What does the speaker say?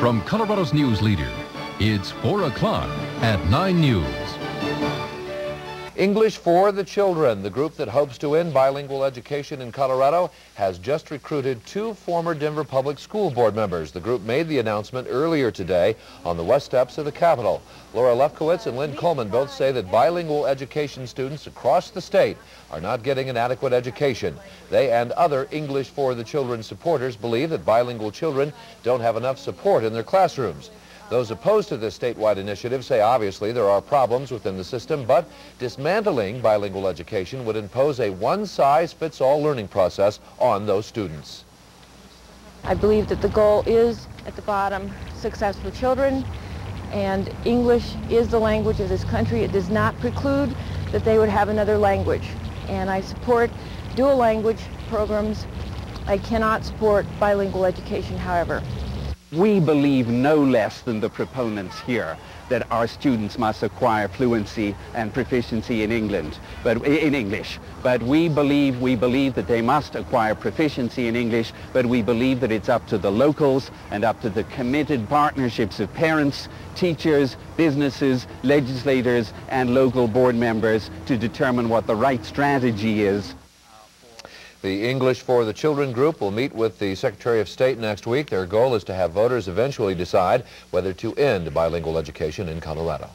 From Colorado's news leader, it's 4 o'clock at 9 News. English for the Children, the group that hopes to end bilingual education in Colorado, has just recruited two former Denver Public School Board members. The group made the announcement earlier today on the west steps of the Capitol. Laura Lefkowits and Lynn Coleman both say that bilingual education students across the state are not getting an adequate education. They and other English for the Children supporters believe that bilingual children don't have enough support in their classrooms. Those opposed to this statewide initiative say obviously there are problems within the system, but dismantling bilingual education would impose a one-size-fits-all learning process on those students. I believe that the goal is, at the bottom, success for children, and English is the language of this country. It does not preclude that they would have another language, and I support dual language programs. I cannot support bilingual education, however. We believe no less than the proponents here that our students must acquire fluency and proficiency in England, but in English. But we believe we believe that they must acquire proficiency in English, but we believe that it's up to the locals and up to the committed partnerships of parents, teachers, businesses, legislators, and local board members to determine what the right strategy is the English for the Children group will meet with the Secretary of State next week. Their goal is to have voters eventually decide whether to end bilingual education in Colorado.